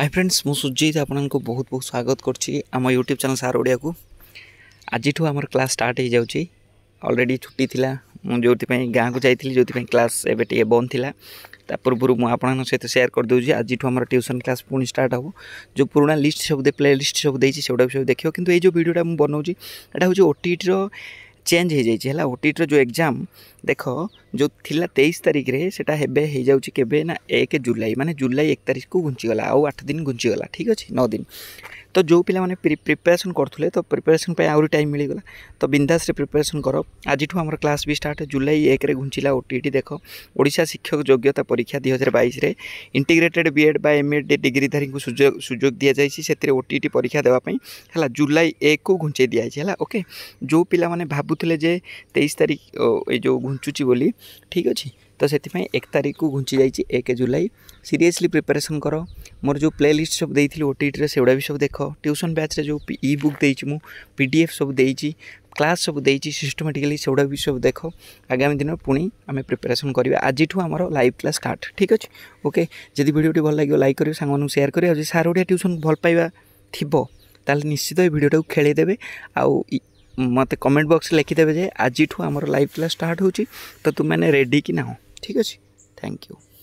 high friends ମୁଁ ସୁଜିତ ଆପଣଙ୍କୁ ବହୁତ ବହୁତ ସ୍ୱାଗତ କରୁଛି ଆମ ୟୁଟ୍ୟୁବ୍ ଚ୍ୟାନେଲ୍ ସାର୍ ଓଡ଼ିଆକୁ ଆଜିଠୁ ଆମର କ୍ଲାସ୍ ଷ୍ଟାର୍ଟ ହୋଇଯାଉଛି ଅଲରେଡ଼ି ଛୁଟି ଥିଲା ମୁଁ ଯେଉଁଥିପାଇଁ ଗାଁକୁ ଯାଇଥିଲି ଯେଉଁଥିପାଇଁ କ୍ଲାସ୍ ଏବେ ଟିକେ ବନ୍ଦ ଥିଲା ତା ପୂର୍ବରୁ ମୁଁ ଆପଣମାନଙ୍କ ସହିତ ସେୟାର କରିଦେଉଛି ଆଜିଠୁ ଆମର ଟ୍ୟୁସନ୍ କ୍ଲାସ୍ ପୁଣି ଷ୍ଟାର୍ଟ ହେବ ଯେଉଁ ପୁରୁଣା ଲିଷ୍ଟ ସବୁ ପ୍ଲେ ଲିଷ୍ଟ ସବୁ ଦେଇଛି ସେଗୁଡ଼ା ବି ସବୁ ଦେଖିବ କିନ୍ତୁ ଏଇ ଯେଉଁ ଭିଡ଼ିଓଟା ମୁଁ ବନାଉଛି ଏଇଟା ହେଉଛି ଓଟିଇଟିର चेंज ହେଇଯାଇଛି ହେଲା ଓଟିଇଟିର ଯେଉଁ ଏକ୍ଜାମ୍ ଦେଖ ଯେଉଁ ଥିଲା ତେଇଶ ତାରିଖରେ ସେଇଟା ଏବେ ହେଇଯାଉଛି କେବେ ନା ଏକ ଜୁଲାଇ ମାନେ ଜୁଲାଇ ଏକ ତାରିଖକୁ ଘୁଞ୍ଚିଗଲା ଆଉ ଆଠ ଦିନ ଘୁଞ୍ଚିଗଲା ଠିକ୍ ଅଛି ନଅ ଦିନ ତ ଯେଉଁ ପିଲାମାନେ ପ୍ରିପାରେସନ୍ କରୁଥିଲେ ତ ପ୍ରିପାରେସନ୍ ପାଇଁ ଆହୁରି ଟାଇମ୍ ମିଳିଗଲା ତ ବିନ୍ଦାସରେ ପ୍ରିପାରେସନ୍ କର ଆଜିଠୁ ଆମର କ୍ଲାସ୍ ବି ଷ୍ଟାର୍ଟ ଜୁଲାଇ ଏକରେ ଘୁଞ୍ଚିଲା ଓ ଟି ଟି ଦେଖ ଓଡ଼ିଶା ଶିକ୍ଷକ ଯୋଗ୍ୟତା ପରୀକ୍ଷା ଦୁଇ ହଜାର ବାଇଶରେ ଇଣ୍ଟିଗ୍ରେଟେଡ଼୍ ବି ଏଡ଼୍ ବା ଏମ୍ ଏଡ଼୍ ଡିଗ୍ରୀଧାରୀଙ୍କୁ ସୁଯୋଗ ସୁଯୋଗ ଦିଆଯାଇଛି ସେଥିରେ ଓ ଟି ଟି ପରୀକ୍ଷା ଦେବା ପାଇଁ ହେଲା ଜୁଲାଇ ଏକକୁ ଘୁଞ୍ଚେଇ ଦିଆଯାଇଛି ହେଲା ଓକେ ଯେଉଁ ପିଲାମାନେ ଭାବୁଥିଲେ ଯେ ତେଇଶ ତାରିଖ ଏ ଯେଉଁ ଘୁଞ୍ଚୁଛି ବୋଲି ଠିକ୍ ଅଛି ତ ସେଥିପାଇଁ ଏକ ତାରିଖକୁ ଘୁଞ୍ଚି ଯାଇଛି ଏକ ଜୁଲାଇ ସିରିୟସଲି ପ୍ରିପାରେସନ୍ କର ମୋର ଯେଉଁ ପ୍ଲେ ଲିଷ୍ଟ ସବୁ ଦେଇଥିଲି ଓଟିଇଟିରେ ସେଗୁଡ଼ା ବି ସବୁ ଦେଖ ଟ୍ୟୁସନ୍ ବ୍ୟାଚ୍ରେ ଯେଉଁ ଇ ବୁକ୍ ଦେଇଛି ମୁଁ ପି ଡି ଏଫ୍ ସବୁ ଦେଇଛି କ୍ଲାସ୍ ସବୁ ଦେଇଛି ସିଷ୍ଟମେଟିକାଲି ସେଗୁଡ଼ା ବି ସବୁ ଦେଖ ଆଗାମୀ ଦିନ ପୁଣି ଆମେ ପ୍ରିପାରେସନ୍ କରିବା ଆଜିଠୁ ଆମର ଲାଇଭ୍ କ୍ଲାସ୍ ଷ୍ଟାର୍ଟ ଠିକ୍ ଅଛି ଓକେ ଯଦି ଭିଡ଼ିଓଟି ଭଲ ଲାଗିବ ଲାଇକ୍ କରିବେ ସାଙ୍ଗମାନଙ୍କୁ ସେୟାର କରିବେ ଆଉ ଯଦି ସାର୍ ଓଡ଼ିଆ ଟ୍ୟୁସନ୍ ଭଲ ପାଇବା ଥିବ ତାହେଲେ ନିଶ୍ଚିତ ଏ ଭିଡ଼ିଓଟାକୁ ଖେଳେଇଦେବେ ଆଉ ମୋତେ କମେଣ୍ଟ ବକ୍ସରେ ଲେଖିଦେବେ ଯେ ଆଜିଠୁ ଆମର ଲାଇଭ୍ କ୍ଲାସ୍ ଷ୍ଟାର୍ଟ ହେଉଛି ତ ତୁମେମାନେ ରେଡ଼ି କି ନାହଁ ठीक है थैंक यू